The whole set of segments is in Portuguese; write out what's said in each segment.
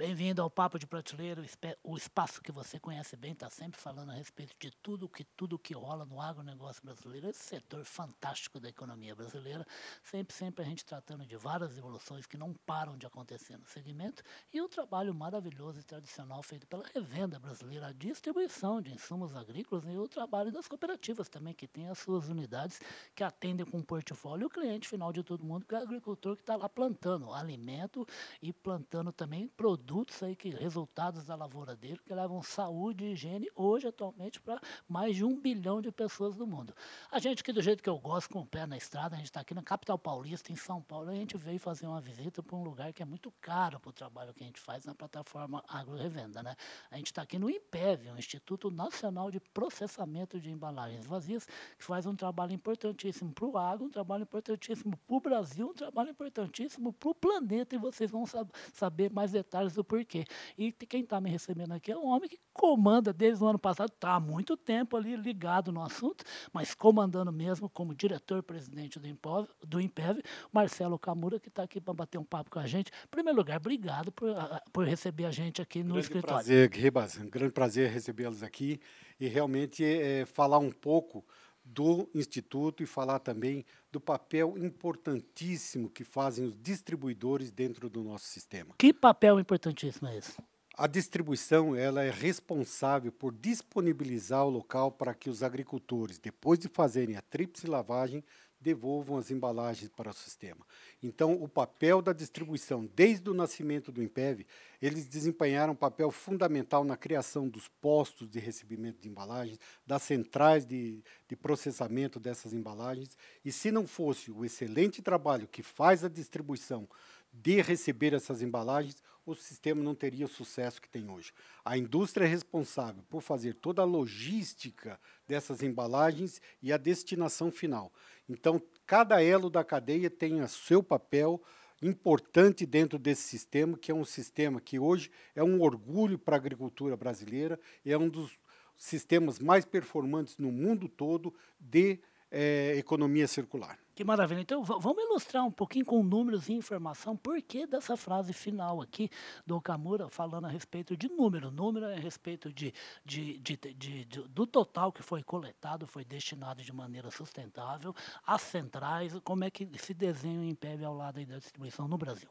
Bem-vindo ao Papo de Prateleira, o espaço que você conhece bem, está sempre falando a respeito de tudo que tudo que rola no agronegócio brasileiro, esse setor fantástico da economia brasileira, sempre, sempre a gente tratando de várias evoluções que não param de acontecer no segmento, e o trabalho maravilhoso e tradicional feito pela revenda brasileira, a distribuição de insumos agrícolas e o trabalho das cooperativas também, que tem as suas unidades que atendem com um portfólio o cliente final de todo mundo, que é o agricultor que está lá plantando alimento e plantando também produtos produtos aí que resultados da lavoura dele que levam saúde e higiene hoje atualmente para mais de um bilhão de pessoas do mundo. A gente que do jeito que eu gosto com o pé na estrada, a gente está aqui na capital paulista, em São Paulo, a gente veio fazer uma visita para um lugar que é muito caro para o trabalho que a gente faz na plataforma Agro Revenda, né? A gente está aqui no IMPEV, o Instituto Nacional de Processamento de Embalagens Vazias, que faz um trabalho importantíssimo para o agro, um trabalho importantíssimo para o Brasil, um trabalho importantíssimo para o planeta e vocês vão sab saber mais detalhes do porquê. E quem está me recebendo aqui é um homem que comanda desde o ano passado, está há muito tempo ali ligado no assunto, mas comandando mesmo como diretor-presidente do, Impov, do Impev, Marcelo Camura, que está aqui para bater um papo com a gente. Em primeiro lugar, obrigado por, por receber a gente aqui no grande escritório. Prazer, Ribas, um grande prazer recebê-los aqui e realmente é, falar um pouco do Instituto e falar também do papel importantíssimo que fazem os distribuidores dentro do nosso sistema. Que papel importantíssimo é esse? A distribuição ela é responsável por disponibilizar o local para que os agricultores, depois de fazerem a tríplice lavagem, devolvam as embalagens para o sistema. Então, o papel da distribuição, desde o nascimento do IMPEV, eles desempenharam um papel fundamental na criação dos postos de recebimento de embalagens, das centrais de, de processamento dessas embalagens, e se não fosse o excelente trabalho que faz a distribuição de receber essas embalagens, o sistema não teria o sucesso que tem hoje. A indústria é responsável por fazer toda a logística dessas embalagens e a destinação final. Então, cada elo da cadeia tem o seu papel importante dentro desse sistema, que é um sistema que hoje é um orgulho para a agricultura brasileira, é um dos sistemas mais performantes no mundo todo de é, economia circular. Que maravilha. Então, vamos ilustrar um pouquinho com números e informação por que dessa frase final aqui do Okamura, falando a respeito de número. Número é a respeito de, de, de, de, do total que foi coletado, foi destinado de maneira sustentável, às centrais, como é que se desenha o IMPEB ao lado da distribuição no Brasil.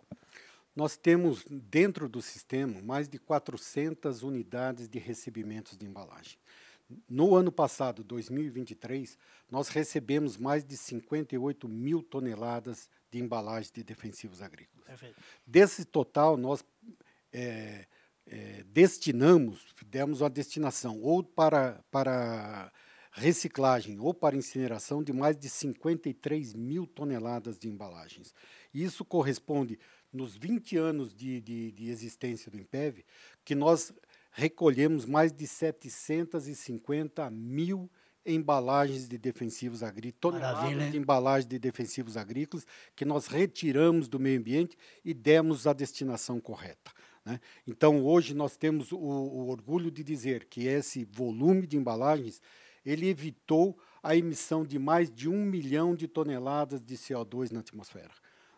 Nós temos dentro do sistema mais de 400 unidades de recebimentos de embalagem. No ano passado, 2023, nós recebemos mais de 58 mil toneladas de embalagens de defensivos agrícolas. Perfeito. Desse total, nós é, é, destinamos, demos uma destinação ou para, para reciclagem ou para incineração de mais de 53 mil toneladas de embalagens. Isso corresponde, nos 20 anos de, de, de existência do IMPEV, que nós recolhemos mais de 750 mil embalagens de defensivos agrícolas, toneladas de embalagens de defensivos agrícolas, que nós retiramos do meio ambiente e demos a destinação correta. Né? Então, hoje nós temos o, o orgulho de dizer que esse volume de embalagens ele evitou a emissão de mais de um milhão de toneladas de CO2 na atmosfera.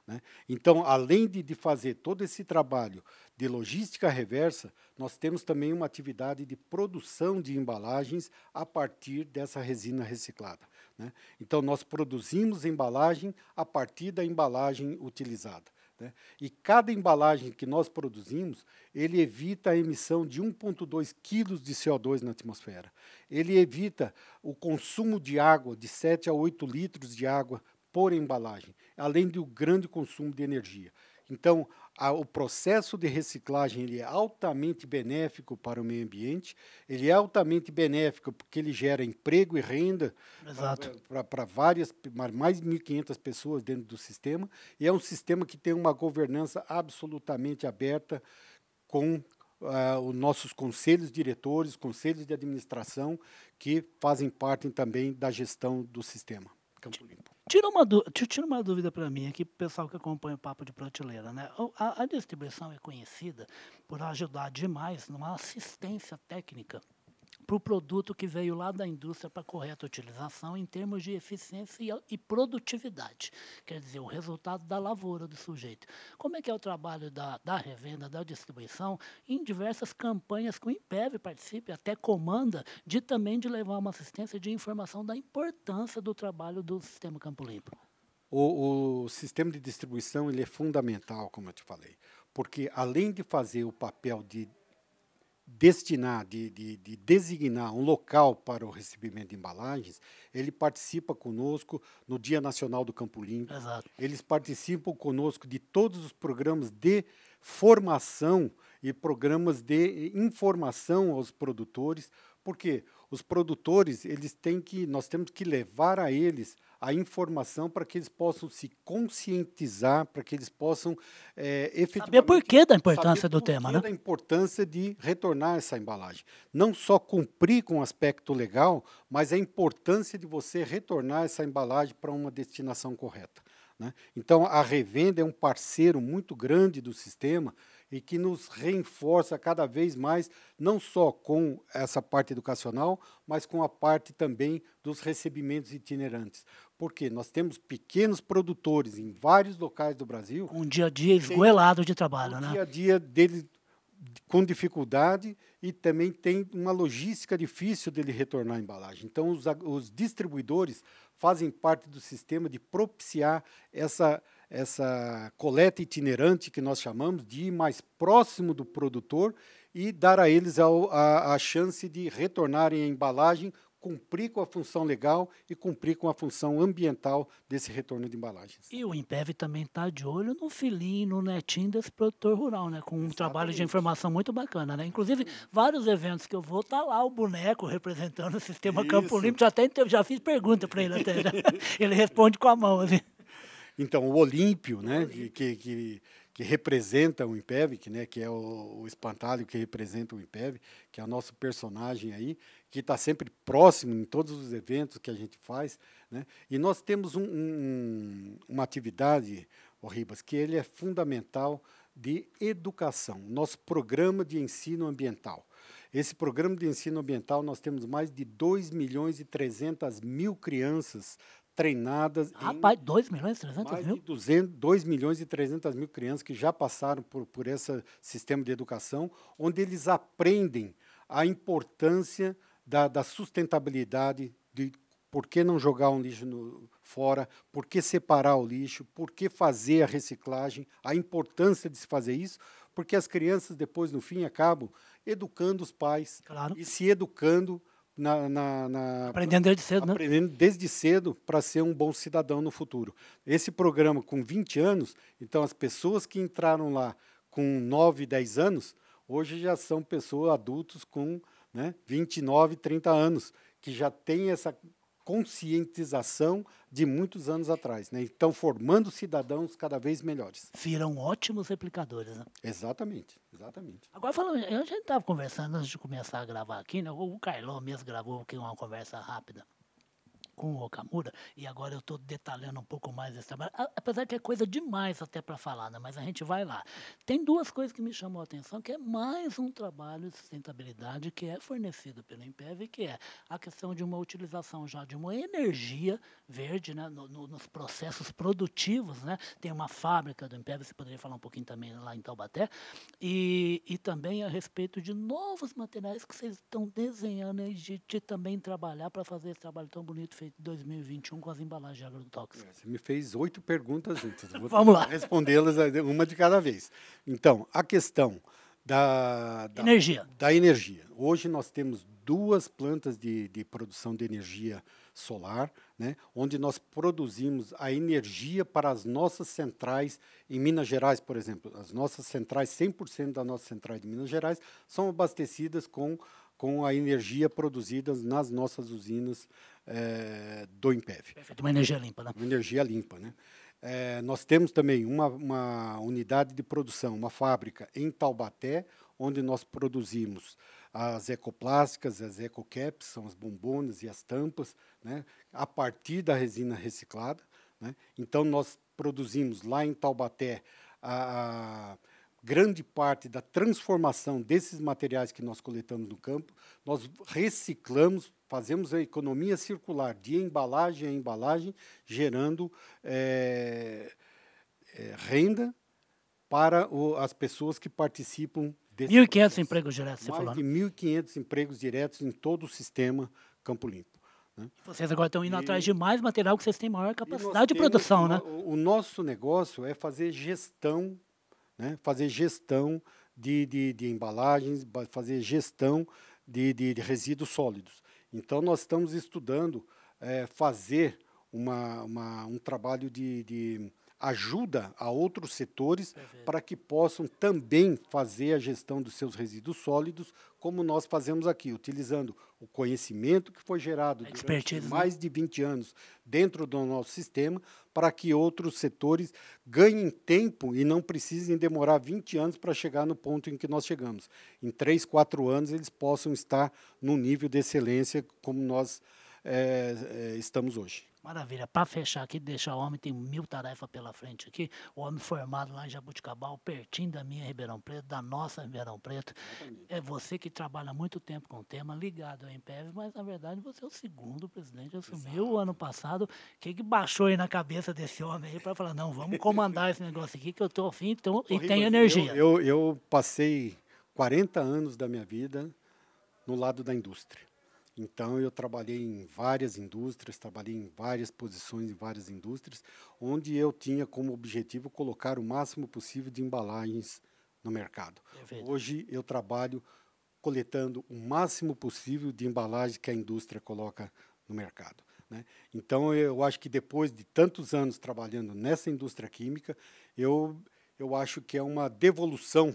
Né? Então, além de, de fazer todo esse trabalho de logística reversa, nós temos também uma atividade de produção de embalagens a partir dessa resina reciclada. Né? Então, nós produzimos embalagem a partir da embalagem utilizada. Né? E cada embalagem que nós produzimos, ele evita a emissão de 1,2 quilos de CO2 na atmosfera. Ele evita o consumo de água de 7 a 8 litros de água por embalagem, além do grande consumo de energia. Então, a, o processo de reciclagem ele é altamente benéfico para o meio ambiente, ele é altamente benéfico porque ele gera emprego e renda para várias, mais de 1.500 pessoas dentro do sistema, e é um sistema que tem uma governança absolutamente aberta com Uh, os nossos conselhos diretores, conselhos de administração, que fazem parte também da gestão do sistema Campo Limpo. Tira uma, tira uma dúvida para mim aqui, para o pessoal que acompanha o Papo de Prateleira. Né? A, a, distribuição é conhecida por ajudar demais numa assistência técnica para o produto que veio lá da indústria para correta utilização em termos de eficiência e produtividade. Quer dizer, o resultado da lavoura do sujeito. Como é que é o trabalho da, da revenda, da distribuição, em diversas campanhas que o Impev participe, até comanda, de também de levar uma assistência de informação da importância do trabalho do sistema Campo Limpo? O, o, sistema de distribuição ele é fundamental, como eu te falei, porque além de fazer o papel de destinar, de, de, de, designar um local para o recebimento de embalagens, ele participa conosco no Dia Nacional do Campo Limpo. Exato. Eles participam conosco de todos os programas de formação e programas de informação aos produtores, porque os produtores, eles têm que, nós temos que levar a eles a informação para que eles possam se conscientizar, para que eles possam é, efetivamente... Saber por que da importância do tema, né? da importância de retornar essa embalagem. Não só cumprir com o aspecto legal, mas a importância de você retornar essa embalagem para uma destinação correta. Né? Então, a revenda é um parceiro muito grande do sistema, e que nos reforça cada vez mais, não só com essa parte educacional, mas com a parte também dos recebimentos itinerantes. Porque nós temos pequenos produtores em vários locais do Brasil. Um dia a dia esgoelado de trabalho, um né? dia a dia deles com dificuldade e também tem uma logística difícil dele retornar a embalagem. Então, os, os distribuidores fazem parte do sistema de propiciar essa essa coleta itinerante que nós chamamos de ir mais próximo do produtor e dar a eles a, a, a chance de retornarem a embalagem, cumprir com a função legal e cumprir com a função ambiental desse retorno de embalagens. E o Impev também está de olho no filhinho, no netinho desse produtor rural, né? Com um Exatamente. trabalho de informação muito bacana, né? Inclusive, vários eventos que eu vou, tá lá o boneco representando o sistema Isso. Campo Limpo. Já, até, já fiz pergunta para ele até. ele responde com a mão, assim. Então, o Olímpio, né, que, que, que, representa o Impev, que, né, que é o, o, espantalho que representa o Impev, que é o nosso personagem aí, que está sempre próximo em todos os eventos que a gente faz. Né? E nós temos um, um, uma atividade, o Ribas, que ele é fundamental de educação, nosso programa de ensino ambiental. Esse programa de ensino ambiental, nós temos mais de 2 milhões e 300 mil crianças treinadas. Rapaz, 2 milhões e 300 mais mil? De 200, 2 milhões e 300 mil crianças que já passaram por, por esse sistema de educação, onde eles aprendem a importância da, da sustentabilidade, de por que não jogar um lixo no, fora, por que separar o lixo, por que fazer a reciclagem, a importância de se fazer isso, porque as crianças depois, no fim, acabam educando os pais claro. e se educando na, na, na, aprendendo desde cedo, né? aprendendo né? desde cedo para ser um bom cidadão no futuro. Esse programa com 20 anos, então as pessoas que entraram lá com 9, 10 anos, hoje já são pessoas adultos com né, 29, 30 anos, que já têm essa conscientização de muitos anos atrás. Né? Então, formando cidadãos cada vez melhores. Viram ótimos replicadores. Né? Exatamente, exatamente. Agora, falando, a gente estava conversando antes de começar a gravar aqui, né? o Carlão mesmo gravou aqui uma conversa rápida com o Okamura, e agora eu estou detalhando um pouco mais esse trabalho, apesar que é coisa demais até para falar, né? mas a gente vai lá. Tem duas coisas que me chamam a atenção, que é mais um trabalho de sustentabilidade que é fornecido pelo Impev, que é a questão de uma utilização já de uma energia verde né? No, no, nos processos produtivos. Né? Tem uma fábrica do Impev, você poderia falar um pouquinho também lá em Taubaté, e, e também a respeito de novos materiais que vocês estão desenhando e de, de também trabalhar para fazer esse trabalho tão bonito feito 2021 com as embalagens agrotóxicas? Você me fez oito perguntas juntas. Vou Vamos lá. Respondê-las uma de cada vez. Então, a questão da, da, energia. da energia. Hoje nós temos duas plantas de, de produção de energia solar, né, onde nós produzimos a energia para as nossas centrais em Minas Gerais, por exemplo. As nossas centrais, 100% das nossas centrais de Minas Gerais, são abastecidas com, com a energia produzida nas nossas usinas é, do Impev. Perfeito, uma energia limpa, né? Uma energia limpa, né? É, nós temos também uma, uma unidade de produção, uma fábrica em Taubaté, onde nós produzimos as ecoplásticas, as ecocaps, são as bombonas e as tampas, né, a partir da resina reciclada. Né? Então, nós produzimos lá em Taubaté a, a grande parte da transformação desses materiais que nós coletamos no campo, nós reciclamos, fazemos a economia circular de embalagem a embalagem, gerando é, é, renda para o, as pessoas que participam desse 1.500 empregos diretos, você Mais falou. de 1.500 empregos diretos em todo o sistema Campo Limpo. Né? Vocês agora estão indo E- atrás de mais material que vocês têm maior capacidade de produção, o né? O, nosso negócio é fazer gestão, né? fazer gestão de, de, de embalagens, ba- fazer gestão de, de, resíduos sólidos. Então, nós estamos estudando eh, fazer uma, uma, um trabalho de ajuda a outros setores Perfeito. para que possam também fazer a gestão dos seus resíduos sólidos, como nós fazemos aqui, utilizando o conhecimento que foi gerado durante né? mais de 20 anos dentro do nosso sistema, para que outros setores ganhem tempo e não precisem demorar 20 anos para chegar no ponto em que nós chegamos. Em 3, 4 anos, eles possam estar no nível de excelência como nós eh, estamos hoje. Maravilha. Para fechar aqui, deixar o homem, tem mil tarefas pela frente aqui. O homem formado lá em Jabuticabal, pertinho da minha Ribeirão Preto, da nossa Ribeirão Preto. É você que trabalha muito tempo com o tema, ligado ao MPF, mas na verdade você é o segundo presidente, assumiu o ano passado. O que, que baixou aí na cabeça desse homem aí para falar, não, vamos comandar esse negócio aqui que eu estou afim então, e tenho energia. Eu, eu, eu passei 40 anos da minha vida no lado da indústria. Então, eu trabalhei em várias indústrias, trabalhei em várias posições em várias indústrias, onde eu tinha como objetivo colocar o máximo possível de embalagens no mercado. Perfeito. Hoje, eu trabalho coletando o máximo possível de embalagens que a indústria coloca no mercado. né? Então, eu acho que depois de tantos anos trabalhando nessa indústria química, eu, eu acho que é uma devolução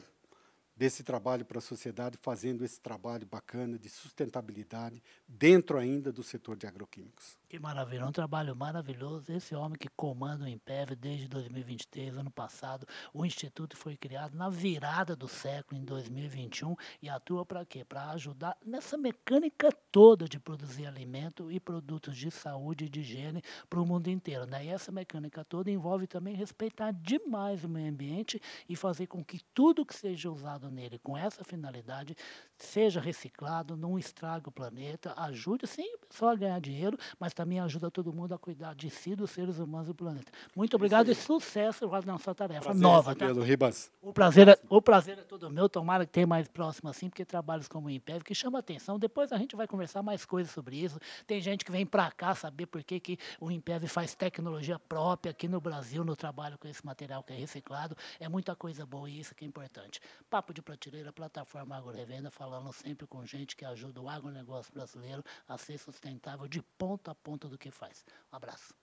desse trabalho para a sociedade, fazendo esse trabalho bacana de sustentabilidade dentro ainda do setor de agroquímicos. Que maravilha, um trabalho maravilhoso. Esse homem que comanda o Impev desde 2023, ano passado, o Instituto foi criado na virada do século, em 2021, e atua para quê? Para ajudar nessa mecânica toda de produzir alimento e produtos de saúde e de higiene para o mundo inteiro. Né? E essa mecânica toda envolve também respeitar demais o meio ambiente e fazer com que tudo que seja usado nele com essa finalidade seja reciclado, não estrague o planeta, ajude sim pessoal a ganhar dinheiro, mas também ajuda todo mundo a cuidar de si, dos seres humanos e do planeta. Muito obrigado e sucesso na sua tarefa nova. Tá? Pelo Ribas. O prazer, é, o prazer é todo meu, tomara que tenha mais próximo assim, porque trabalhos como o Impev que chama atenção. Depois a gente vai conversar mais coisas sobre isso. Tem gente que vem para cá saber por que, que o Impev faz tecnologia própria aqui no Brasil no trabalho com esse material que é reciclado. É muita coisa boa e isso que é importante. Papo de prateleira, plataforma Agro Revenda, falando sempre com gente que ajuda o agronegócio brasileiro a ser sustentável de ponta a ponta do que faz. Um abraço.